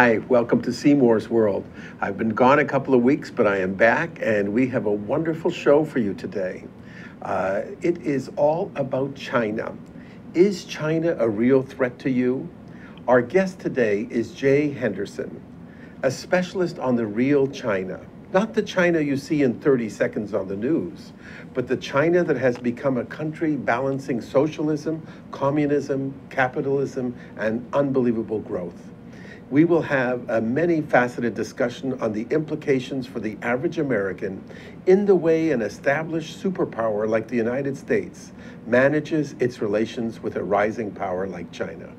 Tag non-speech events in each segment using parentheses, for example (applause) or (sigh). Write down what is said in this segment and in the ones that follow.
Hi, welcome to Seymour's World. I've been gone a couple of weeks, but I am back, and we have a wonderful show for you today. Uh, it is all about China. Is China a real threat to you? Our guest today is Jay Henderson, a specialist on the real China. Not the China you see in 30 seconds on the news, but the China that has become a country balancing socialism, communism, capitalism, and unbelievable growth we will have a many faceted discussion on the implications for the average American in the way an established superpower like the United States manages its relations with a rising power like China.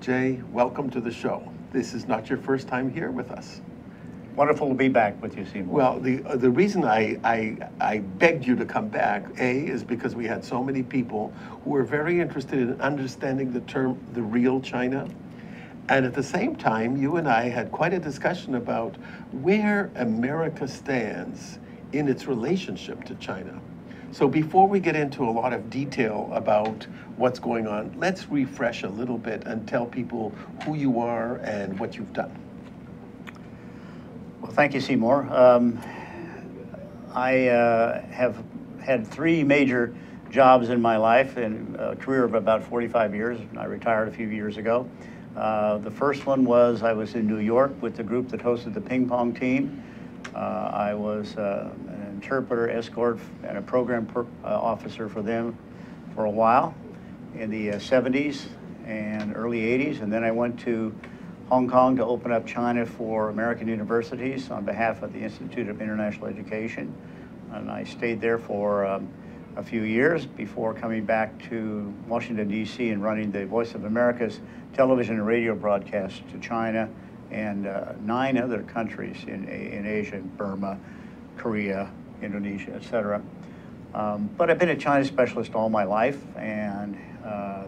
Jay, welcome to the show. This is not your first time here with us. Wonderful to be back with you, Seymour. Well, the uh, the reason I, I I begged you to come back, a, is because we had so many people who were very interested in understanding the term the real China and at the same time, you and I had quite a discussion about where America stands in its relationship to China. So before we get into a lot of detail about what's going on, let's refresh a little bit and tell people who you are and what you've done. Well, thank you, Seymour. Um, I uh, have had three major jobs in my life and a career of about 45 years. I retired a few years ago. Uh, the first one was I was in New York with the group that hosted the ping pong team. Uh, I was uh, an interpreter, escort, and a program per, uh, officer for them for a while in the 70s uh, and early 80s. And then I went to Hong Kong to open up China for American universities on behalf of the Institute of International Education. And I stayed there for um, a few years before coming back to Washington, D.C. and running the Voice of America's television and radio broadcast to China and uh, nine other countries in, in Asia, Burma, Korea, Indonesia, etc. Um, but I've been a China specialist all my life and uh,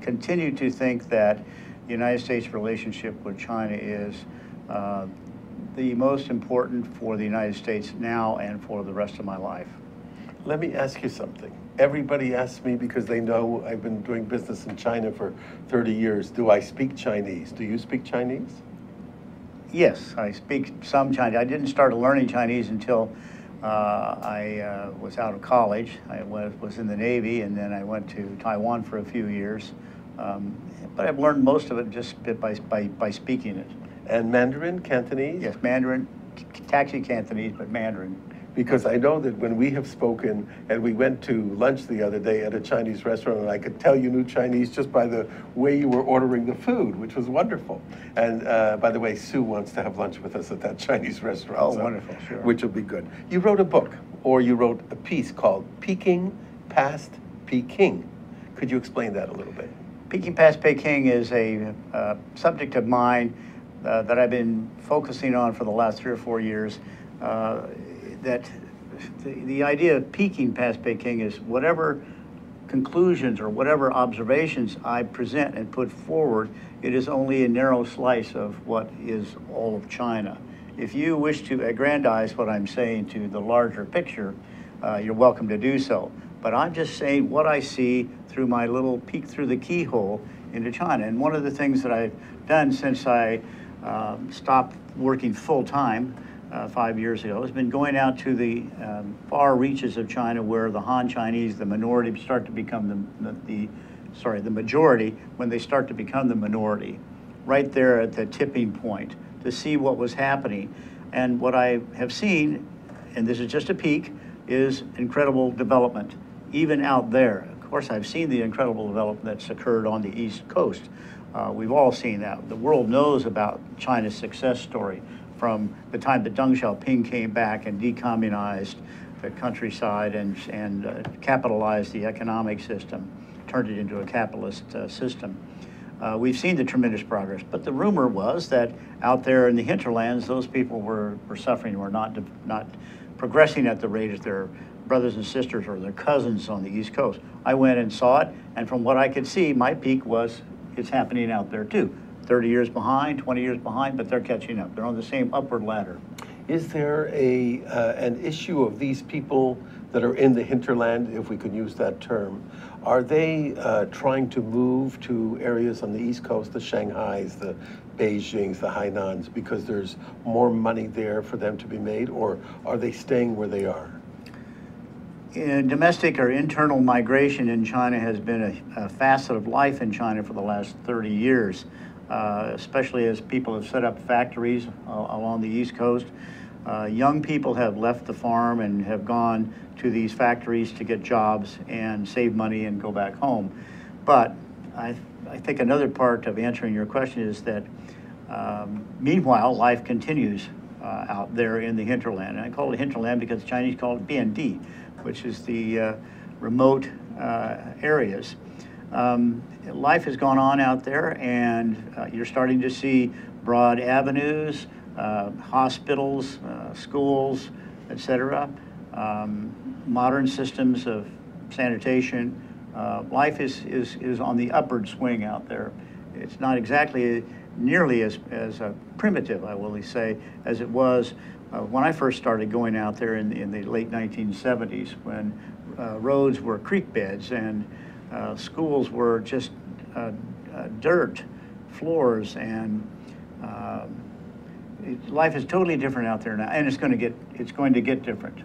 continue to think that the United States relationship with China is uh, the most important for the United States now and for the rest of my life. Let me ask you something. Everybody asks me because they know I've been doing business in China for 30 years. Do I speak Chinese? Do you speak Chinese? Yes, I speak some Chinese. I didn't start learning Chinese until uh, I uh, was out of college. I was, was in the Navy, and then I went to Taiwan for a few years. Um, but I've learned most of it just by, by, by speaking it. And Mandarin, Cantonese? Yes, Mandarin, taxi Cantonese, but Mandarin because I know that when we have spoken and we went to lunch the other day at a Chinese restaurant, and I could tell you knew Chinese just by the way you were ordering the food, which was wonderful. And uh, by the way, Sue wants to have lunch with us at that (laughs) Chinese restaurant. Oh, so, wonderful, sure. Which will be good. You wrote a book, or you wrote a piece called Peeking Past Peking. Could you explain that a little bit? Peeking Past Peking is a uh, subject of mine uh, that I've been focusing on for the last three or four years. Uh, that the, the idea of peeking past Peking is whatever conclusions or whatever observations I present and put forward, it is only a narrow slice of what is all of China. If you wish to aggrandize what I'm saying to the larger picture, uh, you're welcome to do so. But I'm just saying what I see through my little peek through the keyhole into China. And one of the things that I've done since I um, stopped working full time uh, five years ago, has been going out to the um, far reaches of China where the Han Chinese, the minority, start to become the, the, the, sorry, the majority when they start to become the minority, right there at the tipping point to see what was happening. And what I have seen, and this is just a peek, is incredible development, even out there. Of course, I've seen the incredible development that's occurred on the East Coast. Uh, we've all seen that. The world knows about China's success story from the time that Deng Xiaoping came back and decommunized the countryside and, and uh, capitalized the economic system, turned it into a capitalist uh, system. Uh, we've seen the tremendous progress, but the rumor was that out there in the hinterlands, those people were, were suffering, were not, not progressing at the rate of their brothers and sisters or their cousins on the East Coast. I went and saw it, and from what I could see, my peek was it's happening out there too. 30 years behind, 20 years behind, but they're catching up. They're on the same upward ladder. Is there a uh, an issue of these people that are in the hinterland, if we could use that term? Are they uh, trying to move to areas on the East Coast, the Shanghais, the Beijing's, the Hainans, because there's more money there for them to be made, or are they staying where they are? In domestic or internal migration in China has been a, a, facet of life in China for the last 30 years, uh, especially as people have set up factories uh, along the East Coast. Uh, young people have left the farm and have gone to these factories to get jobs and save money and go back home. But I, I think another part of answering your question is that um, meanwhile, life continues uh, out there in the hinterland. And I call it hinterland because Chinese call it BND, which is the uh, remote uh, areas. Um, life has gone on out there, and uh, you're starting to see broad avenues, uh, hospitals, uh, schools, etc. Um, modern systems of sanitation. life is, is, is on the upward swing out there. It's not exactly nearly as, as primitive, I will say, as it was uh, when I first started going out there in, in the late 1970s, when uh, roads were creek beds and uh, schools were just uh, uh, dirt floors, and um, it, life is totally different out there now, and it's going to get it's going to get different.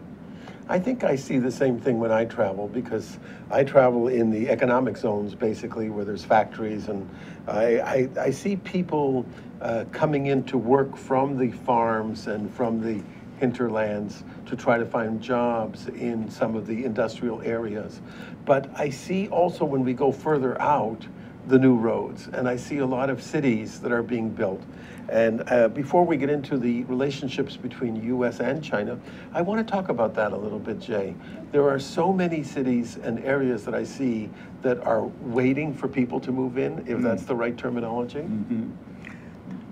I think I see the same thing when I travel because I travel in the economic zones basically where there's factories and I, I, I see people uh, coming in to work from the farms and from the hinterlands to try to find jobs in some of the industrial areas. But I see also when we go further out, the new roads, and I see a lot of cities that are being built. And uh, before we get into the relationships between U.S. and China, I want to talk about that a little bit, Jay. There are so many cities and areas that I see that are waiting for people to move in, if mm. that's the right terminology. Mm-hmm.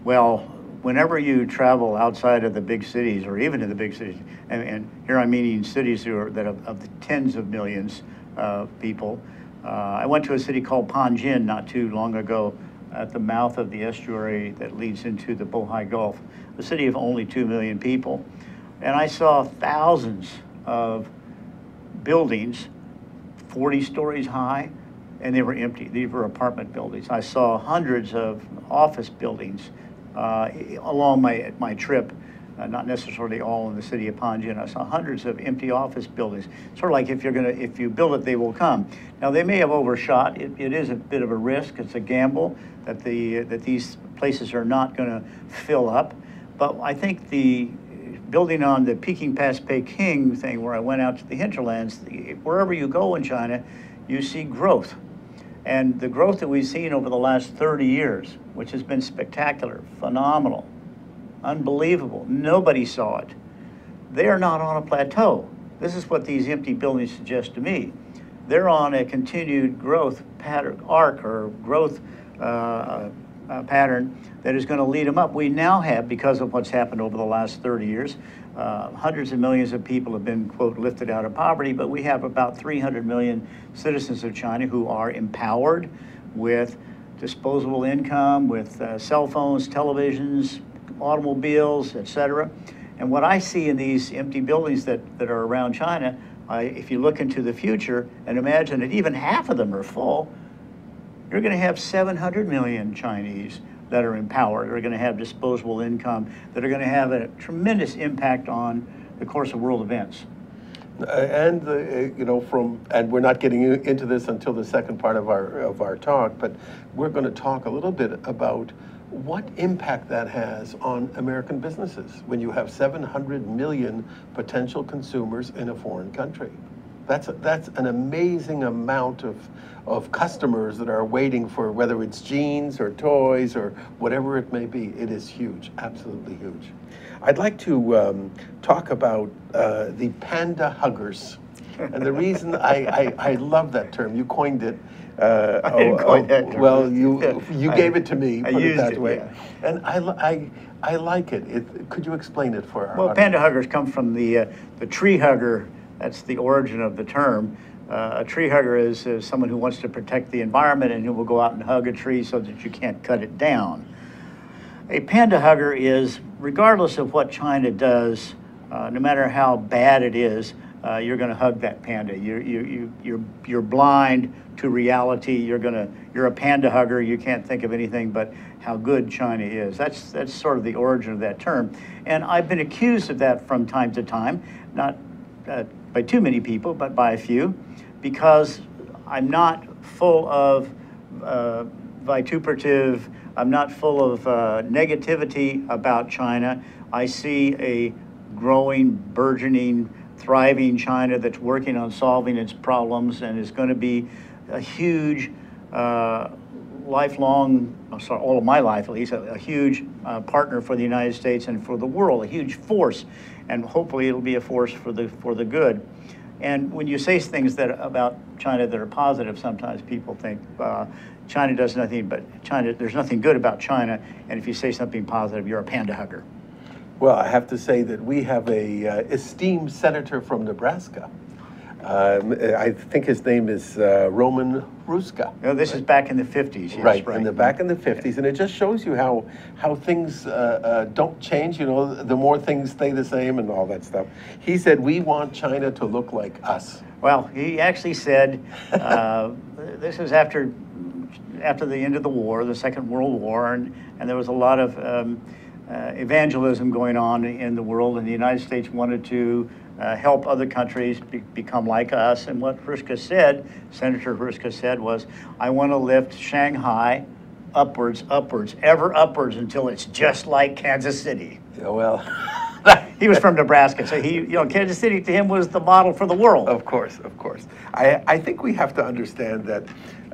Well, whenever you travel outside of the big cities, or even in the big cities, and, and here I'm meaning cities who are that of, of the tens of millions of people. Uh, I went to a city called Panjin not too long ago at the mouth of the estuary that leads into the Bohai Gulf, a city of only 2 million people. And I saw thousands of buildings, 40 stories high, and they were empty. These were apartment buildings. I saw hundreds of office buildings uh, along my, my trip, uh, not necessarily all in the city of Panjin. I saw hundreds of empty office buildings. Sort of like if you're gonna, if you build it, they will come. Now they may have overshot. It, it is a bit of a risk. It's a gamble that the that these places are not going to fill up. But I think the building on the Peeking Past Peking thing, where I went out to the hinterlands, wherever you go in China, you see growth. And the growth that we've seen over the last 30 years, which has been spectacular, phenomenal, unbelievable, nobody saw it. They are not on a plateau. This is what these empty buildings suggest to me. They're on a continued growth pattern, arc or growth uh, uh, pattern that is going to lead them up. We now have, because of what's happened over the last 30 years, uh, hundreds of millions of people have been, quote, lifted out of poverty, but we have about 300 million citizens of China who are empowered with disposable income, with uh, cell phones, televisions, automobiles, etc. And what I see in these empty buildings that, that are around China, I, if you look into the future and imagine that even half of them are full, you're going to have 700 million Chinese that are empowered, are going to have disposable income, that are going to have a tremendous impact on the course of world events. Uh, and uh, you know from and we're not getting into this until the second part of our of our talk, but we're going to talk a little bit about what impact that has on American businesses when you have 700 million potential consumers in a foreign country. That's, a, that's an amazing amount of, of customers that are waiting for whether it's jeans or toys or whatever it may be. It is huge, absolutely huge. I'd like to um, talk about uh, the panda huggers. And the reason I, I, I, love that term, you coined it. Uh, (laughs) I didn't oh, coin oh, that. Well, you, (laughs) you gave it to me, put it that it, way. Yeah. And I, I, I like it. it. Could you explain it for our Well, audience? panda huggers come from the, uh, the tree hugger that's the origin of the term. Uh, a tree hugger is, is someone who wants to protect the environment and who will go out and hug a tree so that you can't cut it down. A panda hugger is, regardless of what China does, uh, no matter how bad it is, uh, you're going to hug that panda. You're, you, you, you're, you're blind to reality. You're to, you're a panda hugger. You can't think of anything but how good China is. That's, that's sort of the origin of that term. And I've been accused of that from time to time, not uh, by too many people, but by a few, because I'm not full of uh, vituperative, I'm not full of uh, negativity about China. I see a growing, burgeoning, thriving China that's working on solving its problems and is going to be a huge, uh, lifelong, sorry, all of my life at least, a, a huge uh, partner for the United States and for the world, a huge force. And hopefully it'll be a force for the, for the good. And when you say things that about China that are positive, sometimes people think uh, China does nothing but China. There's nothing good about China, and if you say something positive, you're a panda hugger. Well, I have to say that we have a uh, esteemed senator from Nebraska. Um, I think his name is uh, Roman Hruska. No, this is back in the 50s. Yes, right, in the back in the 50s, and it just shows you how how things uh, uh, don't change. You know, the more things stay the same and all that stuff. He said, "We want China to look like us." Well, he actually said, uh, (laughs) this is after after the end of the war, the Second World War, and, and there was a lot of um, uh, evangelism going on in the world, and the United States wanted to uh, help other countries be, become like us. And what Hruska said, Senator Hruska said, was, I want to lift Shanghai upwards, upwards, ever upwards until it's just like Kansas City. Yeah, well. (laughs) he was from Nebraska, so he, you know, Kansas City to him was the model for the world. Of course, of course. I, I think we have to understand that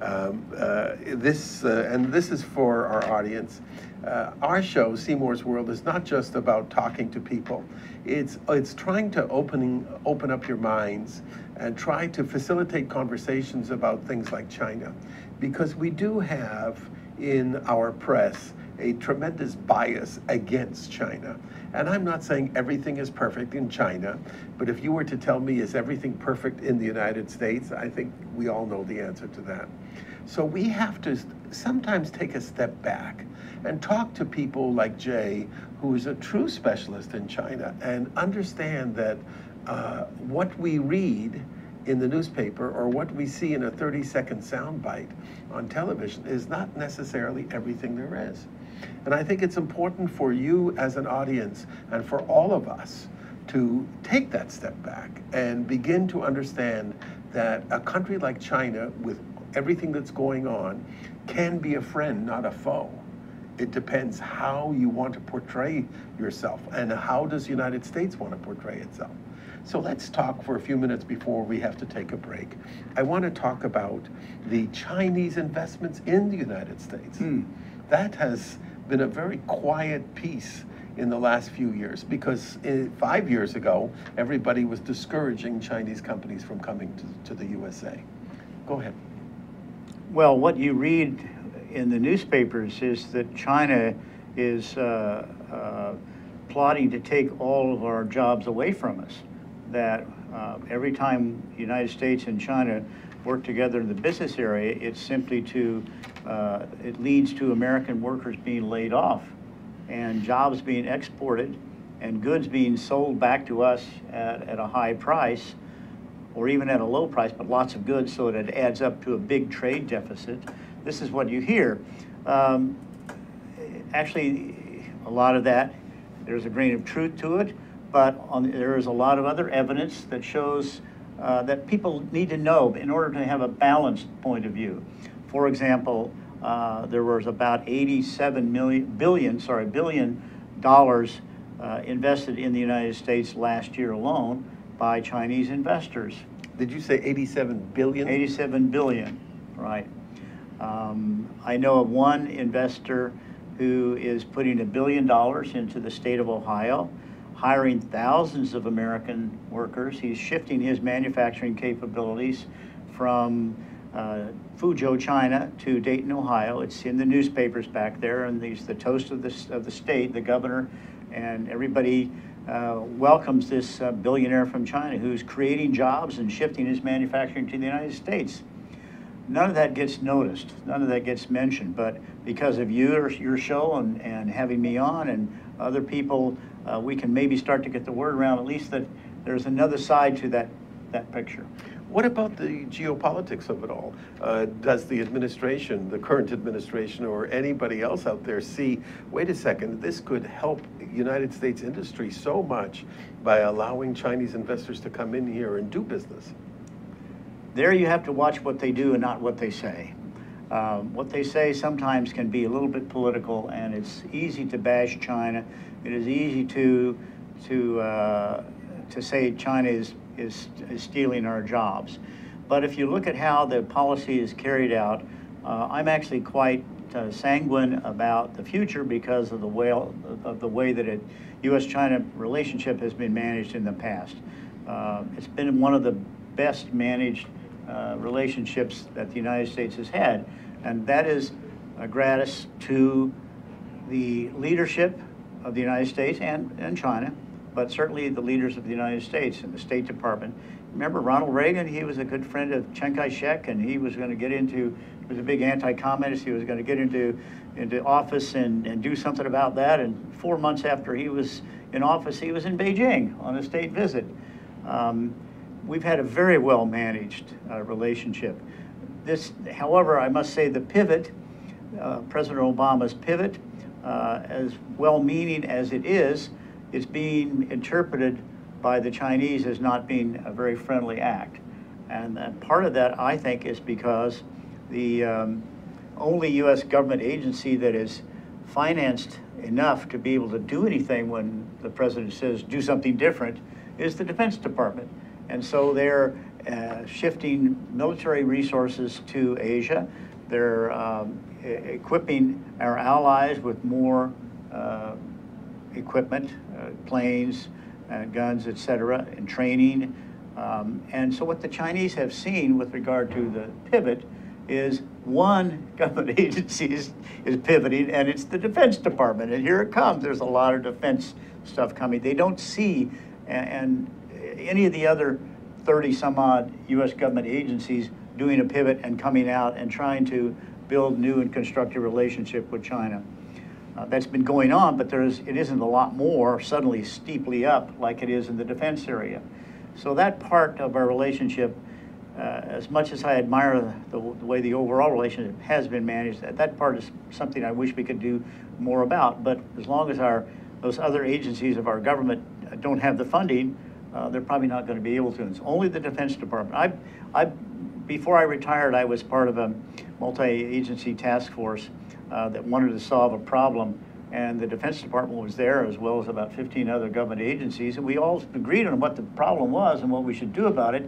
um, uh, this, uh, and this is for our audience, uh, our show, Seymour's World, is not just about talking to people. It's, it's trying to opening, open up your minds and try to facilitate conversations about things like China. Because we do have in our press a tremendous bias against China. And I'm not saying everything is perfect in China, but if you were to tell me, is everything perfect in the United States, I think we all know the answer to that. So we have to sometimes take a step back and talk to people like Jay, who is a true specialist in China, and understand that uh, what we read in the newspaper or what we see in a 30 second soundbite on television is not necessarily everything there is. And I think it's important for you as an audience and for all of us to take that step back and begin to understand that a country like China, with everything that's going on, can be a friend, not a foe. It depends how you want to portray yourself and how does the United States want to portray itself. So let's talk for a few minutes before we have to take a break. I want to talk about the Chinese investments in the United States. Hmm. That has been a very quiet piece in the last few years because uh, five years ago, everybody was discouraging Chinese companies from coming to, to the USA. Go ahead. Well, what you read in the newspapers is that China is uh, uh, plotting to take all of our jobs away from us. That uh, every time the United States and China work together in the business area, it's simply to, uh, it leads to American workers being laid off and jobs being exported and goods being sold back to us at, at a high price or even at a low price, but lots of goods, so that it adds up to a big trade deficit. This is what you hear. Um, actually, a lot of that, there's a grain of truth to it, but on, there is a lot of other evidence that shows uh, that people need to know in order to have a balanced point of view. For example, uh, there was about 87 million, billion, sorry, billion dollars uh, invested in the United States last year alone by Chinese investors. Did you say 87 billion? 87 billion, right. Um, I know of one investor who is putting a billion dollars into the state of Ohio, hiring thousands of American workers. He's shifting his manufacturing capabilities from uh, Fuzhou, China to Dayton, Ohio. It's in the newspapers back there, and he's the toast of the, of the state, the governor, and everybody uh, welcomes this uh, billionaire from China who's creating jobs and shifting his manufacturing to the United States. None of that gets noticed, none of that gets mentioned, but because of you, your show and, and having me on and other people, uh, we can maybe start to get the word around at least that there's another side to that, that picture. What about the geopolitics of it all? Uh, does the administration, the current administration, or anybody else out there see, wait a second, this could help United States industry so much by allowing Chinese investors to come in here and do business? There you have to watch what they do and not what they say. Um, what they say sometimes can be a little bit political, and it's easy to bash China. It is easy to to uh, to say China is is, is stealing our jobs. But if you look at how the policy is carried out, uh, I'm actually quite uh, sanguine about the future because of the way, of the way that a U.S.-China relationship has been managed in the past. Uh, it's been one of the best managed uh, relationships that the United States has had, and that is a gratis to the leadership of the United States and, and China, but certainly the leaders of the United States and the State Department. Remember Ronald Reagan? He was a good friend of Chiang Kai-shek, and he was going to get into, he was a big anti-communist. He was going to get into, into office and, and do something about that. And four months after he was in office, he was in Beijing on a state visit. Um, we've had a very well managed uh, relationship. This, however, I must say the pivot, uh, President Obama's pivot, uh, as well-meaning as it is, is being interpreted by the Chinese as not being a very friendly act. And part of that, I think, is because the um, only U.S. government agency that is financed enough to be able to do anything when the president says do something different is the Defense Department. And so they're uh, shifting military resources to Asia. They're um, equipping our allies with more uh, equipment, uh, planes, uh, guns, et cetera, and training. Um, and so what the Chinese have seen with regard to the pivot is one (laughs) government agency is, is pivoting, and it's the Defense Department. And here it comes. There's a lot of defense stuff coming. They don't see, and, and any of the other 30 some odd U.S. government agencies doing a pivot and coming out and trying to build new and constructive relationship with China. Uh, that's been going on, but there's, it isn't a lot more suddenly steeply up like it is in the defense area. So that part of our relationship, uh, as much as I admire the, the, way the overall relationship has been managed, that, that part is something I wish we could do more about. But as long as our those other agencies of our government don't have the funding, uh, they're probably not going to be able to. It's only the Defense Department. I, I, before I retired, I was part of a multi-agency task force uh, that wanted to solve a problem. And the Defense Department was there, as well as about 15 other government agencies, and we all agreed on what the problem was and what we should do about it.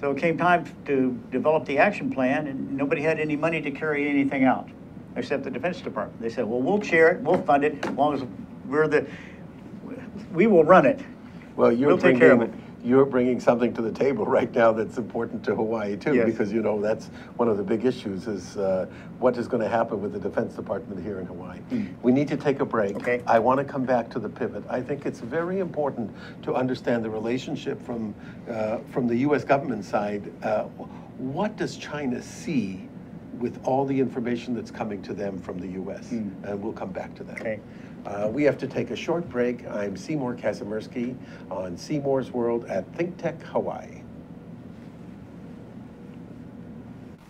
So it came time to develop the action plan, and nobody had any money to carry anything out, except the Defense Department. They said, well, we'll chair it, we'll fund it, as long as we're the, we will run it. Well, you're we'll take care of it you're bringing something to the table right now that's important to Hawaii too, yes. because you know that's one of the big issues is uh, what is going to happen with the Defense Department here in Hawaii. Mm. We need to take a break. Okay. I want to come back to the pivot. I think it's very important to understand the relationship from uh, from the U.S. government side. Uh, what does China see with all the information that's coming to them from the U.S. Mm. And we'll come back to that. Okay. Uh, we have to take a short break. I'm Seymour Kazimirski on Seymour's World at ThinkTech Hawaii.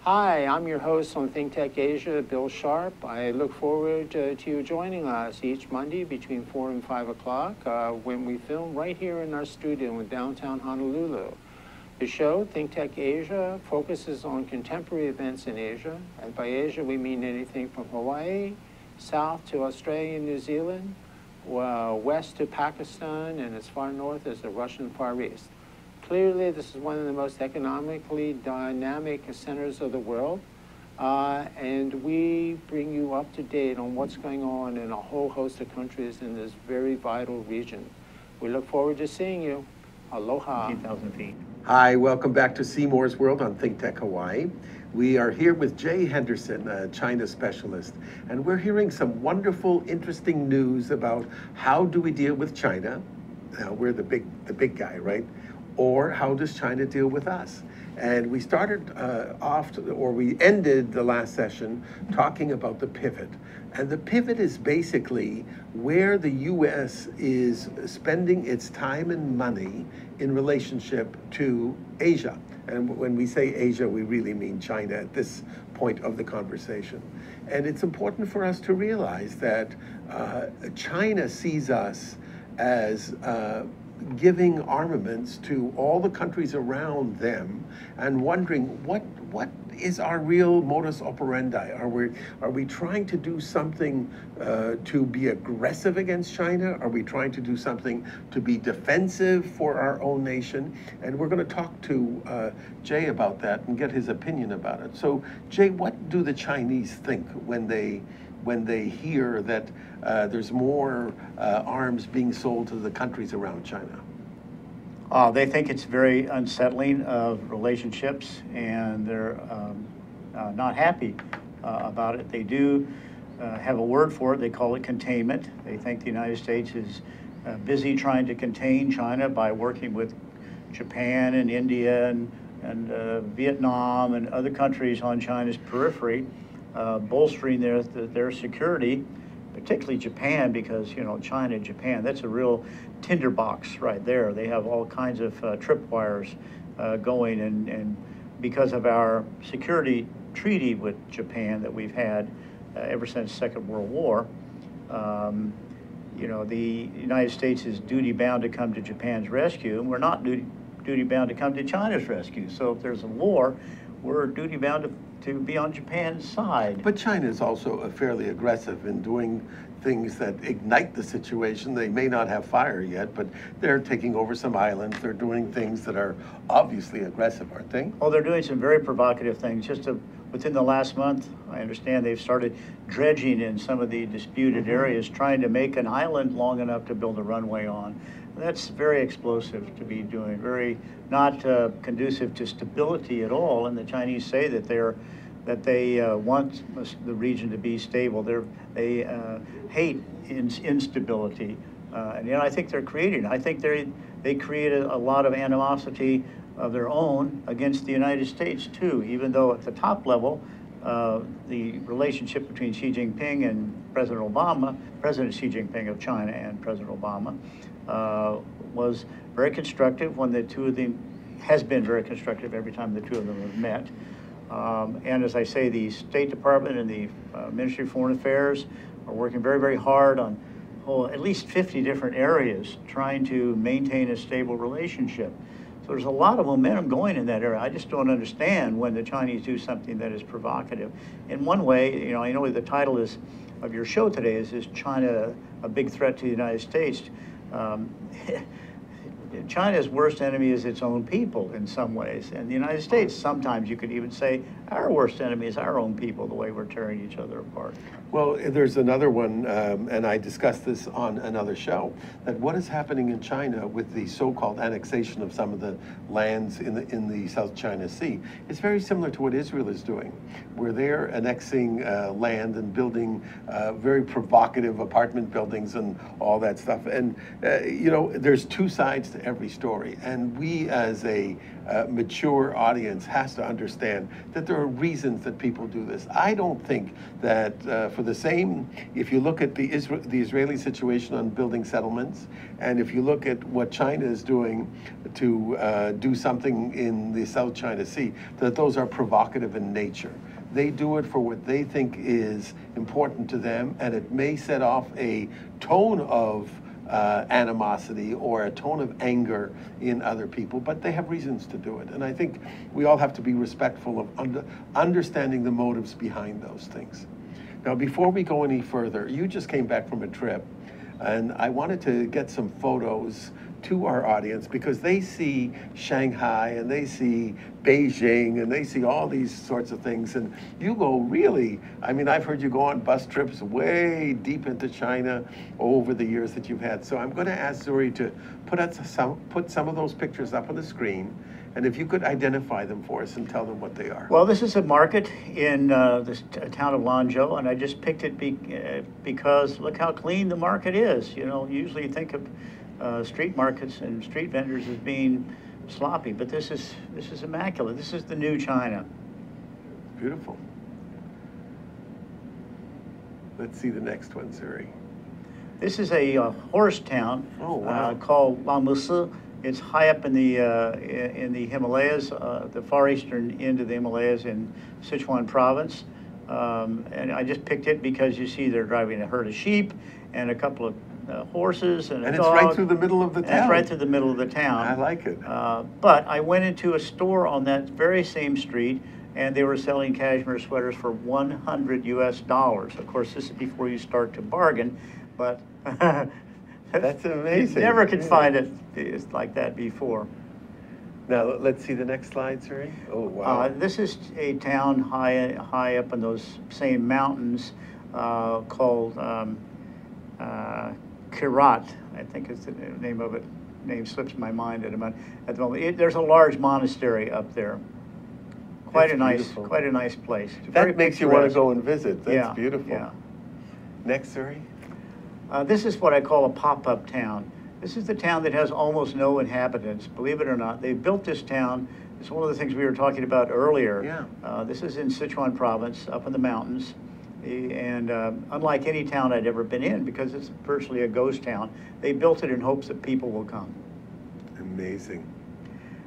Hi, I'm your host on ThinkTech Asia, Bill Sharp. I look forward uh, to you joining us each Monday between 4 and 5 o'clock uh, when we film right here in our studio in downtown Honolulu. The show, ThinkTech Asia, focuses on contemporary events in Asia. And by Asia, we mean anything from Hawaii, south to Australia and New Zealand, uh, west to Pakistan, and as far north as the Russian Far East. Clearly, this is one of the most economically dynamic centers of the world. Uh, and we bring you up to date on what's going on in a whole host of countries in this very vital region. We look forward to seeing you. Aloha. 15,000 feet. Hi, welcome back to Seymour's World on ThinkTech Hawaii. We are here with Jay Henderson, a China specialist, and we're hearing some wonderful, interesting news about how do we deal with China. Now, we're the big, the big guy, right? or how does China deal with us? And we started uh, off, to, or we ended the last session talking about the pivot. And the pivot is basically where the US is spending its time and money in relationship to Asia. And when we say Asia, we really mean China at this point of the conversation. And it's important for us to realize that uh, China sees us as uh, giving armaments to all the countries around them and wondering what what is our real modus operandi? Are we are we trying to do something uh, to be aggressive against China? Are we trying to do something to be defensive for our own nation? And we're going to talk to uh, Jay about that and get his opinion about it. So, Jay, what do the Chinese think when they when they hear that uh, there's more uh, arms being sold to the countries around China? Uh, they think it's very unsettling of relationships, and they're um, uh, not happy uh, about it. They do uh, have a word for it. They call it containment. They think the United States is busy trying to contain China by working with Japan and India and, and Vietnam and other countries on China's periphery uh, bolstering their, their security, particularly Japan, because, you know, China and Japan, that's a real tinderbox right there. They have all kinds of uh, tripwires uh, going, and, and because of our security treaty with Japan that we've had uh, ever since Second World War, um, you know, the United States is duty bound to come to Japan's rescue, and we're not duty, duty bound to come to China's rescue. So if there's a war, we're duty bound to to be on Japan's side. But China is also fairly aggressive in doing things that ignite the situation. They may not have fire yet, but they're taking over some islands. They're doing things that are obviously aggressive, aren't they? Oh, they're doing some very provocative things. Just to, within the last month, I understand they've started dredging in some of the disputed mm -hmm. areas, trying to make an island long enough to build a runway on. That's very explosive to be doing, very not uh, conducive to stability at all. And the Chinese say that they're that they uh, want the region to be stable. They're, they uh, hate in, instability. Uh, and you know, I think they're creating, I think they they created a lot of animosity of their own against the United States too, even though at the top level, uh, the relationship between Xi Jinping and President Obama, President Xi Jinping of China and President Obama, uh, was very constructive when the two of them, has been very constructive every time the two of them have met. Um, and as I say, the State Department and the uh, Ministry of Foreign Affairs are working very, very hard on oh, at least 50 different areas trying to maintain a stable relationship. So there's a lot of momentum going in that area. I just don't understand when the Chinese do something that is provocative. In one way, you know, I know the title is of your show today is, is China a big threat to the United States? Um, (laughs) China's worst enemy is its own people in some ways. And the United States, sometimes you could even say our worst enemy is our own people, the way we're tearing each other apart. Well, there's another one, um, and I discussed this on another show, that what is happening in China with the so-called annexation of some of the lands in the, in the South China Sea is very similar to what Israel is doing, where they're annexing uh, land and building uh, very provocative apartment buildings and all that stuff. And, uh, you know, there's two sides to every story. And we as a mature audience has to understand that there are reasons that people do this. I don't think that uh, for the same, if you look at the, Isra the Israeli situation on building settlements, and if you look at what China is doing to uh, do something in the South China Sea, that those are provocative in nature. They do it for what they think is important to them, and it may set off a tone of uh, animosity or a tone of anger in other people, but they have reasons to do it. And I think we all have to be respectful of under, understanding the motives behind those things. Now, before we go any further, you just came back from a trip, and I wanted to get some photos to our audience because they see Shanghai and they see Beijing and they see all these sorts of things. And you go really, I mean, I've heard you go on bus trips way deep into China over the years that you've had. So I'm going to ask Zuri to put, some, put some of those pictures up on the screen. And if you could identify them for us and tell them what they are. Well, this is a market in uh, the town of Lanzhou, and I just picked it be uh, because look how clean the market is. You know, usually you think of uh, street markets and street vendors as being sloppy, but this is, this is immaculate. This is the new China. Beautiful. Let's see the next one, Suri. This is a uh, horse town Oh, wow. uh, called Langmusi. It's high up in the uh, in the Himalayas, uh, the far eastern end of the Himalayas in Sichuan province. Um, and I just picked it because you see they're driving a herd of sheep and a couple of uh, horses and a And dog. it's right through the middle of the town. It's right through the middle of the town. I like it. Uh, But I went into a store on that very same street, and they were selling cashmere sweaters for 100 US dollars. Of course, this is before you start to bargain, but. (laughs) (laughs) That's amazing. You never could Yeah. find it it's like that before. Now, let's see the next slide, Suri. Oh, Uh, wow. This is a town high, high up in those same mountains uh, called um, uh, Kirat, I think is the name of it. Name slips my mind at the moment. At the moment, It- there's a large monastery up there. Quite That's a nice, beautiful. quite a nice place. That makes you want to go and visit. Yeah, That's beautiful. Yeah. Next, Suri. Uh, this is what I call a pop-up town. This is the town that has almost no inhabitants, believe it or not. They built this town, it's one of the things we were talking about earlier. Yeah. Uh, this is in Sichuan province, up in the mountains. And uh, unlike any town I'd ever been in, because it's virtually a ghost town, they built it in hopes that people will come. Amazing. (laughs)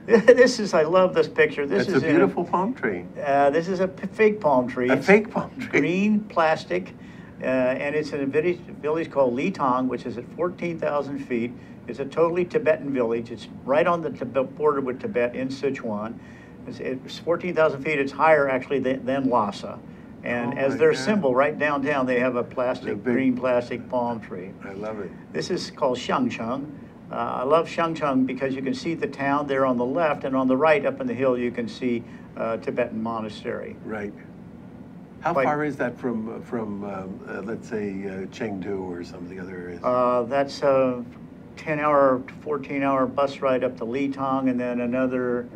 This is, I love this picture. This It's is a beautiful palm tree. uh, this is a p- fake palm tree. A fake palm tree. Green plastic, uh, and it's in a village, village called Litang, which is at 14,000 feet. It's a totally Tibetan village. It's right on the Tibet border with Tibet in Sichuan. It's, it's 14,000 feet. It's higher actually than, than Lhasa. And Oh as their God. symbol, right downtown, they have a plastic, big- green plastic palm tree. I love it. This is called Xiangcheng. Uh, I love Xiangcheng because you can see the town there on the left, and on the right, up in the hill, you can see uh, Tibetan monastery. Right. How far is that from, from, um, uh, let's say, uh, Chengdu or some of the other areas? Uh, that's a 10-hour, 14-hour bus ride up to Litang, and then another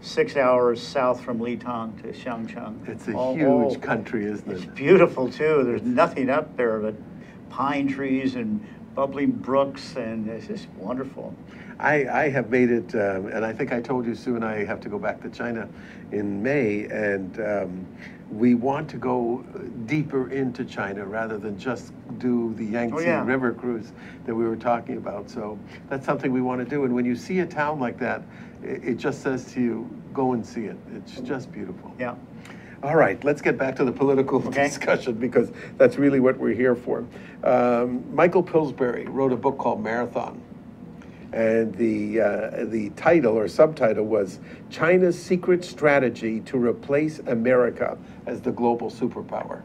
six hours south from Litang to Xiangcheng. It's a All- huge all- country, isn't it? It's beautiful, too. There's nothing up there but pine trees and bubbling brooks, and it's just wonderful. I, I have made it, um, and I think I told you, Sue and I have to go back to China in May, and um, we want to go deeper into China rather than just do the Yangtze Oh, yeah. River cruise that we were talking about. So that's something we want to do. And when you see a town like that, it, just says to you, go and see it. It's just beautiful. Yeah. All right, let's get back to the political (laughs) Okay. discussion because that's really what we're here for. Um, Michael Pillsbury wrote a book called Marathon. And the, uh, the title or subtitle was China's Secret Strategy to Replace America as the Global Superpower.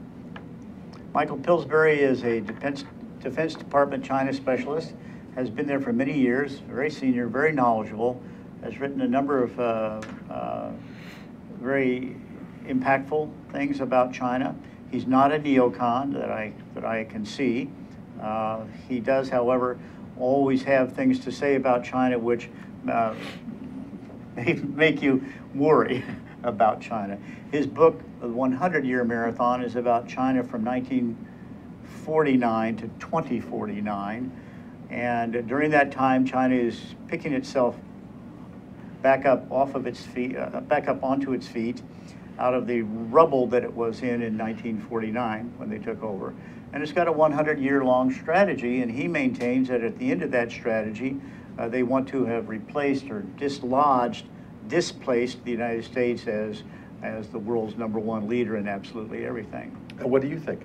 Michael Pillsbury is a Defense, Defense Department China specialist, has been there for many years, very senior, very knowledgeable, has written a number of uh, uh, very impactful things about China. He's not a neocon that I, that I can see. Uh, he does, however, always have things to say about China which uh, (laughs) make you worry (laughs) about China. His book, The 100 Year Marathon, is about China from 1949 to 2049. And during that time, China is picking itself back up off of its feet, uh, back up onto its feet out of the rubble that it was in in 1949 when they took over. And it's got a 100 year long strategy, and he maintains that at the end of that strategy, uh, they want to have replaced or dislodged, displaced the United States as, as the world's number one leader in absolutely everything. What do you think?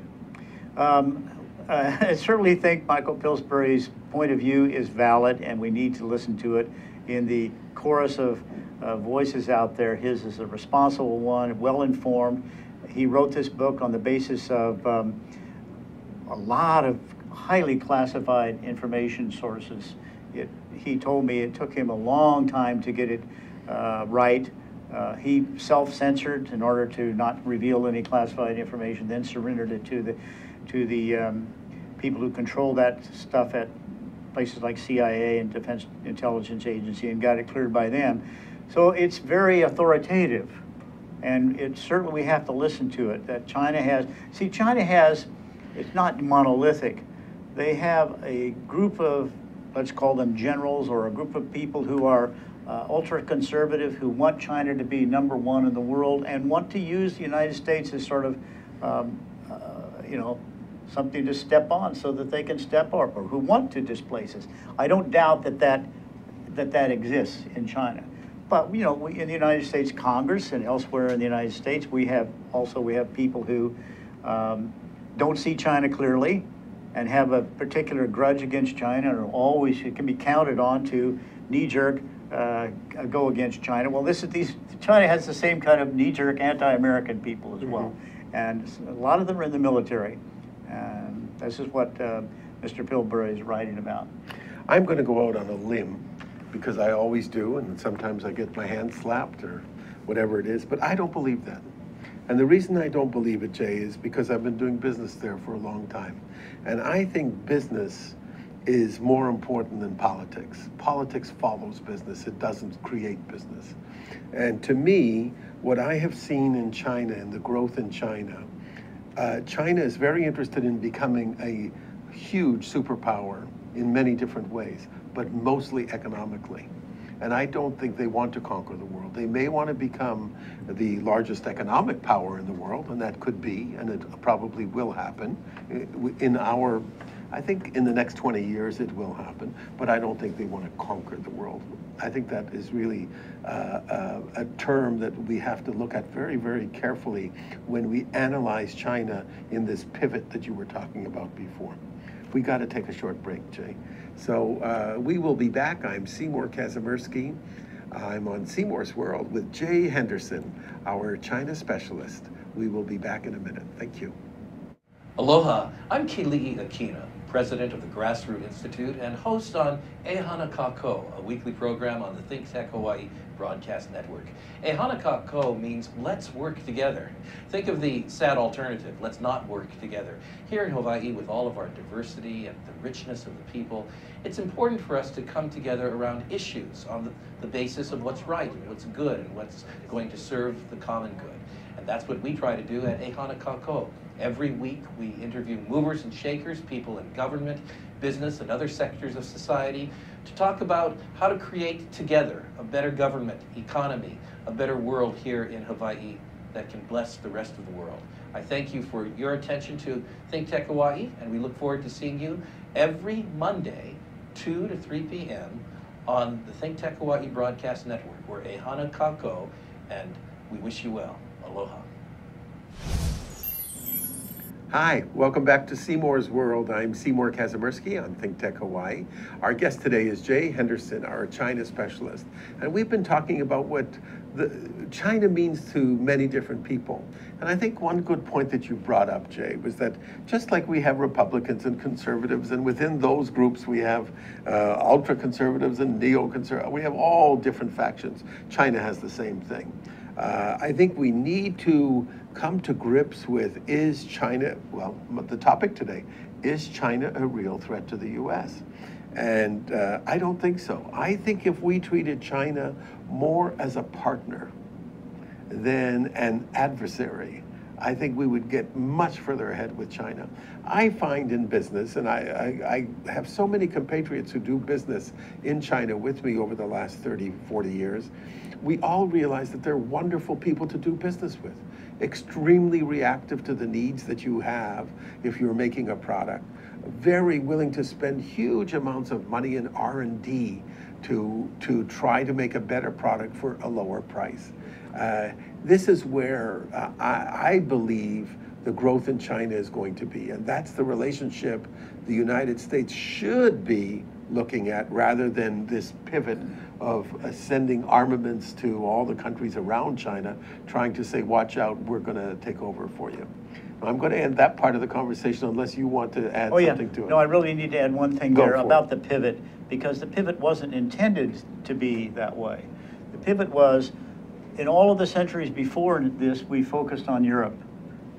Um, uh, (laughs) I certainly think Michael Pillsbury's point of view is valid, and we need to listen to it. In the chorus of uh, voices out there, his is a responsible one, well-informed. He wrote this book on the basis of um, a lot of highly classified information sources. It, he told me it took him a long time to get it uh, right. Uh, he self-censored in order to not reveal any classified information, then surrendered it to the to the um, people who control that stuff at places like CIA and Defense Intelligence Agency and got it cleared by them. So it's very authoritative, and it certainly we have to listen to it. That China has see China has it's not monolithic. They have a group of let's call them generals or a group of people who are uh, ultra-conservative who want China to be number one in the world and want to use the United States as sort of, um, uh, you know, something to step on so that they can step up, or who want to displace us. I don't doubt that that, that, that exists in China. But, you know, we, in the United States Congress and elsewhere in the United States, we have, also we have people who um, don't see China clearly and have a particular grudge against China or always, it can be counted on to knee-jerk uh, go against China. Well, this is these, China has the same kind of knee-jerk anti-American people as well. And a lot of them are in the military. And this is what uh, Mr. Pillsbury is writing about. I'm going to go out on a limb because I always do, and sometimes I get my hand slapped or whatever it is, but I don't believe that. And the reason I don't believe it, Jay, is because I've been doing business there for a long time. And I think business is more important than politics. Politics follows business, it doesn't create business. And to me, what I have seen in China and the growth in China, uh, China is very interested in becoming a huge superpower in many different ways, but mostly economically. And I don't think they want to conquer the world. They may want to become the largest economic power in the world, and that could be, and it probably will happen uh, in our I think in the next 20 years it will happen, but I don't think they want to conquer the world. I think that is really uh, uh, a term that we have to look at very, very carefully when we analyze China in this pivot that you were talking about before. We got to take a short break, Jay. So uh, we will be back. I'm Seymour Kazimirski. I'm on Seymour's World with Jay Henderson, our China specialist. We will be back in a minute. Thank you. Aloha, I'm Keli'i Akina president of the Grassroot Institute, and host on Ehana Kako, a weekly program on the Think Tech Hawaii broadcast network. Ehana Kako means let's work together. Think of the sad alternative, let's not work together. Here in Hawaii, with all of our diversity and the richness of the people, it's important for us to come together around issues on the, the basis of what's right and what's good and what's going to serve the common good. And that's what we try to do at Ehana Kako. Every week, we interview movers and shakers, people in government, business, and other sectors of society to talk about how to create together a better government, economy, a better world here in Hawaii that can bless the rest of the world. I thank you for your attention to Think Tech Hawaii, and we look forward to seeing you every Monday, 2 to 3 p.m. on the Think Tech Hawaii Broadcast Network. We're Ehana Kako, and we wish you well. Aloha. Hi, welcome back to Seymour's World. I'm Seymour Kazimirski on Think Tech Hawaii. Our guest today is Jay Henderson, our China specialist. And we've been talking about what the, China means to many different people. And I think one good point that you brought up, Jay, was that just like we have Republicans and conservatives, and within those groups we have uh, ultra conservatives and neoconservatives, we have all different factions. China has the same thing. Uh, I think we need to come to grips with is China, well, the topic today, is China a real threat to the US? And uh, I don't think so. I think if we treated China more as a partner than an adversary, I think we would get much further ahead with China. I find in business, and I, I, I, have so many compatriots who do business in China with me over the last 30, 40 years, we all realize that they're wonderful people to do business with extremely reactive to the needs that you have if you're making a product, very willing to spend huge amounts of money in R&D to, to try to make a better product for a lower price. Uh, this is where uh, I, I believe the growth in China is going to be. And that's the relationship the United States should be looking at rather than this pivot of uh, sending armaments to all the countries around China, trying to say, watch out, we're going to take over for you. I'm going to end that part of the conversation unless you want to add oh, yeah. something to it. No, I really need to add one thing Go there about it. the pivot, because the pivot wasn't intended to be that way. The pivot was, in all of the centuries before this, we focused on Europe.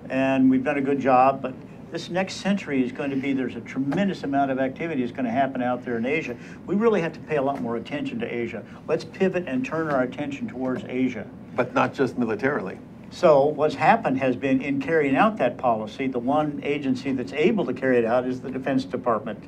And we've done a good job, but this next century is going to be, there's a tremendous amount of activity that's going to happen out there in Asia. We really have to pay a lot more attention to Asia. Let's pivot and turn our attention towards Asia. But not just militarily. So what's happened has been in carrying out that policy, the one agency that's able to carry it out is the Defense Department.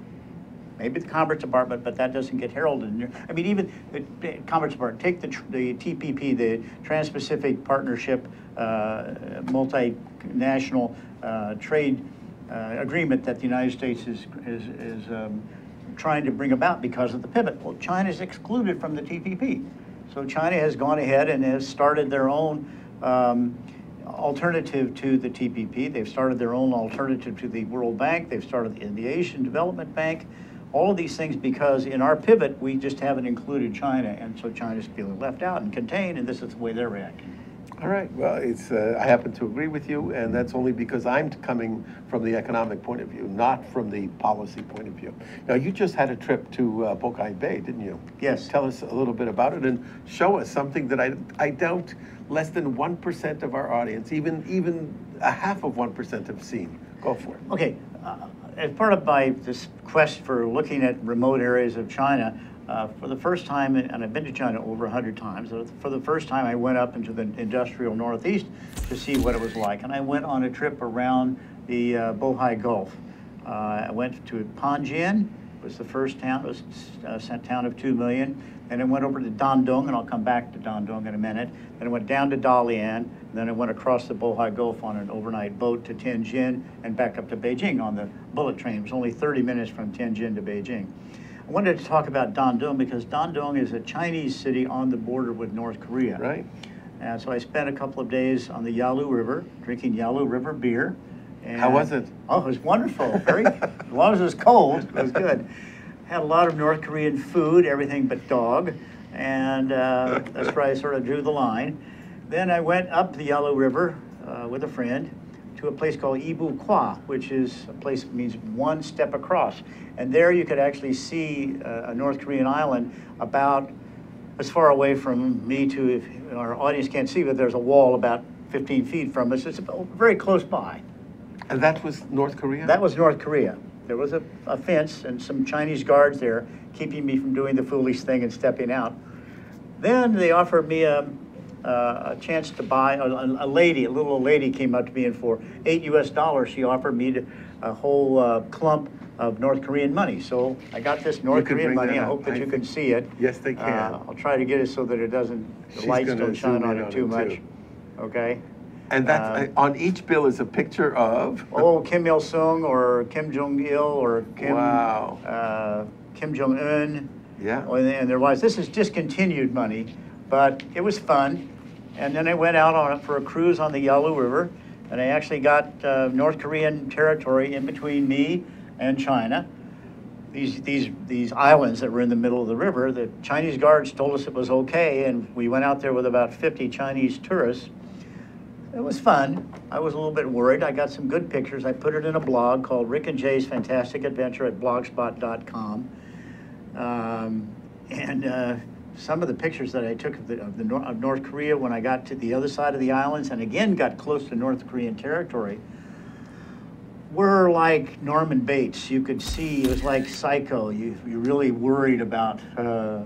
Maybe the Commerce Department, but that doesn't get heralded. I mean, even the the Commerce Department, take the, the TPP, the Trans-Pacific Partnership, uh, multinational uh, trade uh, agreement that the United States is, is, is um, trying to bring about because of the pivot. Well, China's excluded from the TPP. So China has gone ahead and has started their own um, alternative to the TPP. They've started their own alternative to the World Bank. They've started the, the Asian Development Bank. All of these things because in our pivot, we just haven't included China. And so China's feeling left out and contained, and this is the way they're reacting. All right, well, it's, uh, I happen to agree with you, and that's only because I'm coming from the economic point of view, not from the policy point of view. Now, you just had a trip to uh, Bohai Bay, didn't you? Yes. Tell us a little bit about it and show us something that I, I doubt less than 1% of our audience, even, even a half of 1% have seen. Go for it. Okay, uh, as part of my this quest for looking at remote areas of China, uh, for the first time, and I've been to China over 100 times, for the first time I went up into the industrial northeast to see what it was like. And I went on a trip around the uh, Bohai Gulf. Uh, I went to Panjin, was the first town, it was uh, a town of 2 million. And it went over to Dandong, and I'll come back to Dandong in a minute. Then it went down to Dalian, and then it went across the Bohai Gulf on an overnight boat to Tianjin and back up to Beijing on the bullet train. It was only 30 minutes from Tianjin to Beijing. I wanted to talk about Dandong because Dandong is a Chinese city on the border with North Korea. Right? And so I spent a couple of days on the Yalu River drinking Yalu River beer. How was it? Oh, it was wonderful. Very, as long as it was cold, it was good. Had a lot of North Korean food, everything but dog, and uh, that's where I sort of drew the line. Then I went up the Yalu River uh, with a friend to a place called Ibu Kwa, which is a place that means one step across. And there you could actually see uh, a North Korean island about as far away from me to, if our audience can't see, but there's a wall about 15 feet from us. It's very close by. And that was North Korea? That was North Korea. There was a, a fence and some Chinese guards there keeping me from doing the foolish thing and stepping out. Then they offered me a, a, a chance to buy, a, a lady, a little old lady came up to me and for eight US dollars, she offered me to, a whole uh, clump of North Korean money. So I got this North Korean money. I hope that I you can see it. Yes, they can. Uh, I'll try to get it so that it doesn't, the She's lights don't shine on it on too much. too. Okay? And that's, Uh, on each bill is a picture of? oh, Kim Il Sung or Kim Jong Il or Kim Wow. uh, Kim Jong Un. Yeah. And their wives. This is discontinued money, but it was fun. And then I went out on for a cruise on the Yalu River, and I actually got uh, North Korean territory in between me and China. These, these, these islands that were in the middle of the river, the Chinese guards told us it was okay, and we went out there with about 50 Chinese tourists. It was fun. I was a little bit worried. I got some good pictures. I put it in a blog called Rick and Jay's Fantastic Adventure at blogspot.com. Um, and uh, some of the pictures that I took of, the, of, the, of North Korea when I got to the other side of the islands and again got close to North Korean territory were like Norman Bates. You could see it was like Psycho. You, you really worried about uh,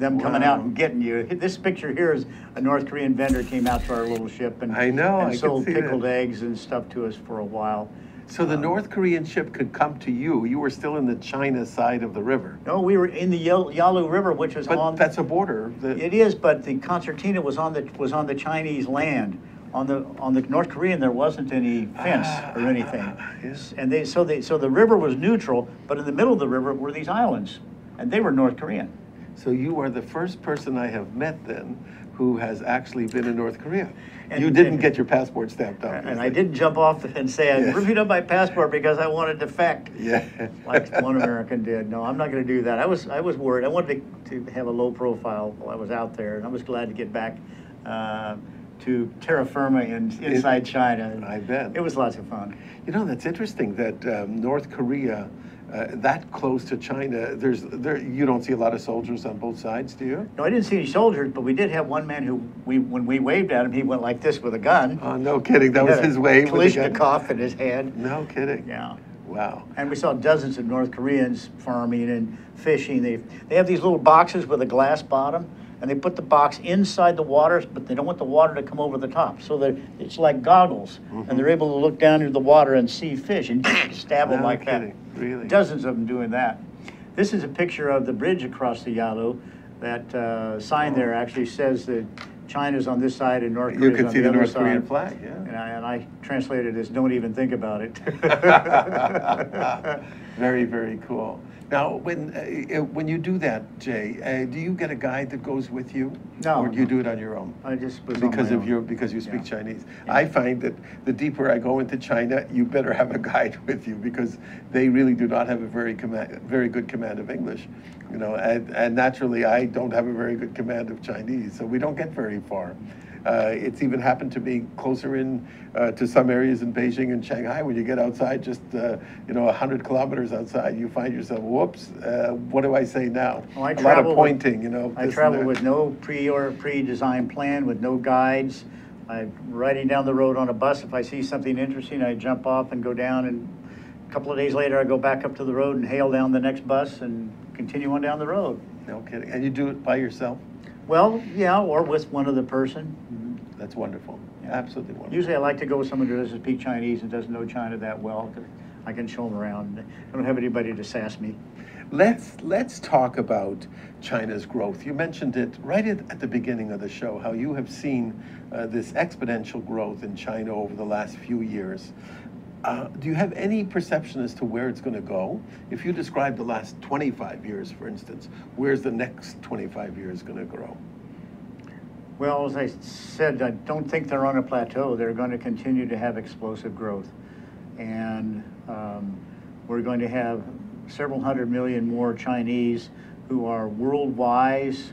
them coming out and getting you. This picture here is a North Korean vendor came out to our little ship and, I know, and I sold see that. pickled eggs and stuff to us for a while. So the Um, North Korean ship could come to you, you were still in the China side of the river. No, we were in the Yalu River, which is But on. that's a border. It is, but the concertina was on the, was on the Chinese land. On the, on the North Korean, there wasn't any fence or anything. Yes. And they, so they, so the river was neutral, but in the middle of the river were these islands, and they were North Korean. So you are the first person I have met then who has actually been in North Korea. And- You didn't and- get your passport stamped up. And I didn't jump off and say, I Yes. reviewed up my passport because I wanted to defect. (laughs) Yeah. Like one American did. No, I'm not gonna do that. I was, I was worried. I wanted to, to have a low profile while I was out there, and I was glad to get back, uh, to terra firma in, inside China. I bet. It was lots of fun. You know, that's interesting that um, North Korea, uh, that close to China, there's, there, you don't see a lot of soldiers on both sides, do you? No, I didn't see any soldiers, but we did have one man who, we, when we waved at him, he went like this with a gun. Oh, no kidding, that He was a his the gun? Kalashnikov in his hand. No kidding. Yeah. Wow. And we saw dozens of North Koreans farming and fishing. They, they have these little boxes with a glass bottom, and they put the box inside the water, but they don't want the water to come over the top. So that it's like goggles, and they're able to look down into the water and see fish and stab them No like that. really? Dozens of them doing that. This is a picture of the bridge across the Yalu. That uh, sign there actually says that China's on this side and North You Korea's can on see the the other North Korean side. flag, And yeah. I, and I translated as, don't even think about it. (laughs) (laughs) Very, very cool. Now, when, uh, uh, when you do that, Jay, uh, do you get a guide that goes with you? No, Or do you do it on your own? I just Because my of own. your, because you speak Yeah. Chinese. Yeah. I find that the deeper I go into China, you better have a (laughs) guide with you because they really do not have a very command, very good command of English. You know, and, and naturally, I don't have a very good command of Chinese, so we don't get very far. Uh, it's even happened to be closer in uh, to some areas in Beijing and Shanghai. When you get outside, just uh, you know, hundred kilometers outside, you find yourself, whoops, uh, what do I say now? Well, I a lot of with- pointing, you know. I travel with no pre or pre-designed plan, with no guides. I'm riding down the road on a bus. If I see something interesting, I jump off and go down and a couple of days later, I go back up to the road and hail down the next bus and continue on down the road. No kidding. And you do it by yourself? Well, yeah, or with one other person. That's wonderful. Absolutely wonderful. Usually I like to go with someone who doesn't speak Chinese and doesn't know China that well, 'cause I can show them around. I don't have anybody to sass me. Let's let's talk about China's growth. You mentioned it right at, at the beginning of the show how you have seen uh, this exponential growth in China over the last few years. Uh, do you have any perception as to where it's going to go? If you describe the last 25 years, for instance, where's the next 25 years going to grow? Well, as I said, I don't think they're on a plateau. They're going to continue to have explosive growth. And um, we're going to have several hundred million more Chinese who are world-wise,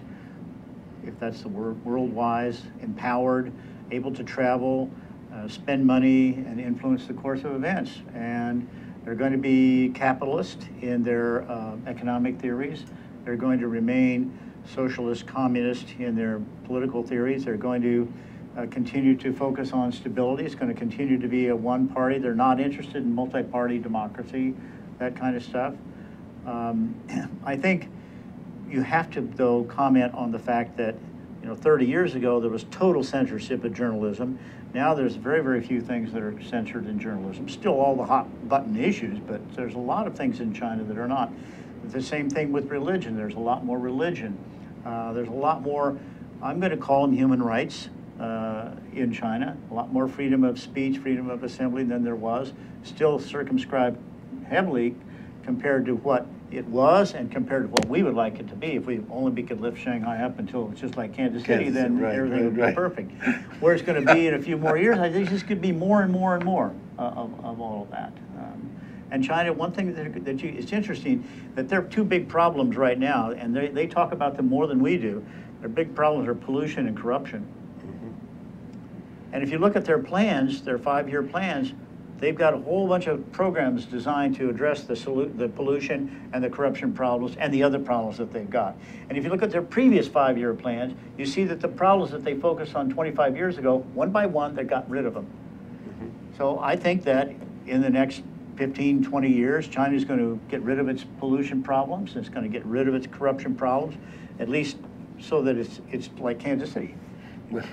if that's the word, world-wise, empowered, able to travel, uh, spend money, and influence the course of events. And they're going to be capitalist in their uh, economic theories. They're going to remain socialist, communist in their political theories. They're going to uh, continue to focus on stability. It's going to continue to be a one party. They're not interested in multi party democracy, that kind of stuff. Um, (clears throat) I think you have to, though, comment on the fact that, you know, 30 years ago, there was total censorship of journalism. Now there's very, very few things that are censored in journalism. Still all the hot button issues, but there's a lot of things in China that are not. The same thing with religion. There's a lot more religion. Uh, there's a lot more, I'm going to call them human rights uh, in China. A lot more freedom of speech, freedom of assembly than there was. Still circumscribed heavily compared to what it was and compared to what we would like it to be. If we only we could lift Shanghai up until it's just like Kansas City, Kansas, then right, everything right, would be right. perfect. Where it's going to be in a few more years, I think going to be more and more and more uh, of, of all of that. Um, and China, one thing that, that you, it's interesting that there are two big problems right now, and they, they talk about them more than we do. Their big problems are pollution and corruption. And if you look at their plans, their five-year plans, they've got a whole bunch of programs designed to address the, the pollution and the corruption problems and the other problems that they've got. And if you look at their previous five-year plans, you see that the problems that they focused on 25 years ago, one by one, they got rid of them. Mm-hmm. So I think that in the next 15, 20 years, China's going to get rid of its pollution problems, it's going to get rid of its corruption problems, at least so that it's, it's like Kansas City. (laughs)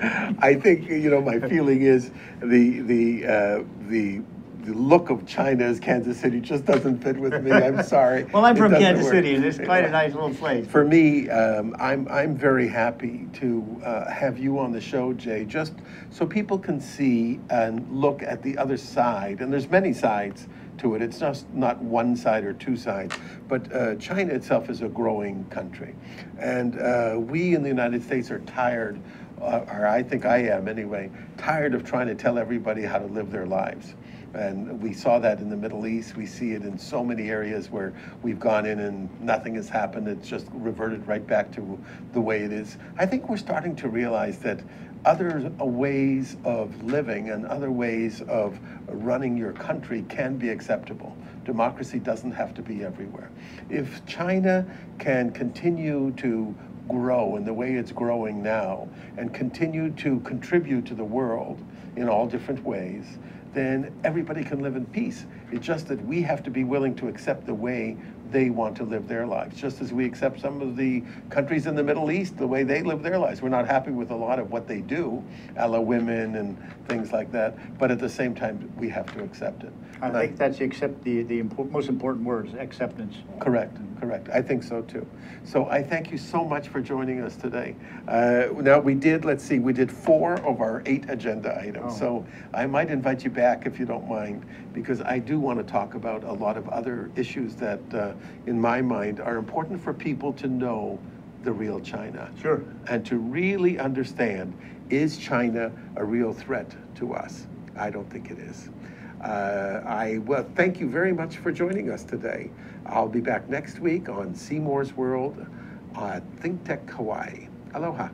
I think you know my feeling is the the uh, the the look of China as Kansas City just doesn't fit with me. I'm (laughs) sorry. Well, I'm It from doesn't Kansas work. City, and it's quite a nice little place. For me, um, I'm I'm very happy to uh, have you on the show, Jay, just so people can see and look at the other side. And there's many sides to it. It's just not one side or two sides. But uh, China itself is a growing country, and uh, we in the United States are tired, Uh, or I think I am anyway, tired of trying to tell everybody how to live their lives. And we saw that in the Middle East. We see it in so many areas where we've gone in and nothing has happened. It's just reverted right back to the way it is. I think we're starting to realize that other ways of living and other ways of running your country can be acceptable. Democracy doesn't have to be everywhere. If China can continue to grow in the way it's growing now and continue to contribute to the world in all different ways, then everybody can live in peace. It's just that we have to be willing to accept the way they want to live their lives, just as we accept some of the countries in the Middle East, the way they live their lives. We're not happy with a lot of what they do, a la women and things like that, but at the same time, we have to accept it. I think that's the accept, the, the impor- most important words, acceptance. Correct, correct. I think so too. So I thank you so much for joining us today. Uh, Now, we did, let's see, we did four of our eight agenda items. Oh. So I might invite you back if you don't mind, because I do want to talk about a lot of other issues that, uh, in my mind, are important for people to know the real China. Sure. And to really understand, is China a real threat to us? I don't think it is. Uh, I well, thank you very much for joining us today. I'll be back next week on Seymour's World, uh, Think Tech Hawaii. Aloha.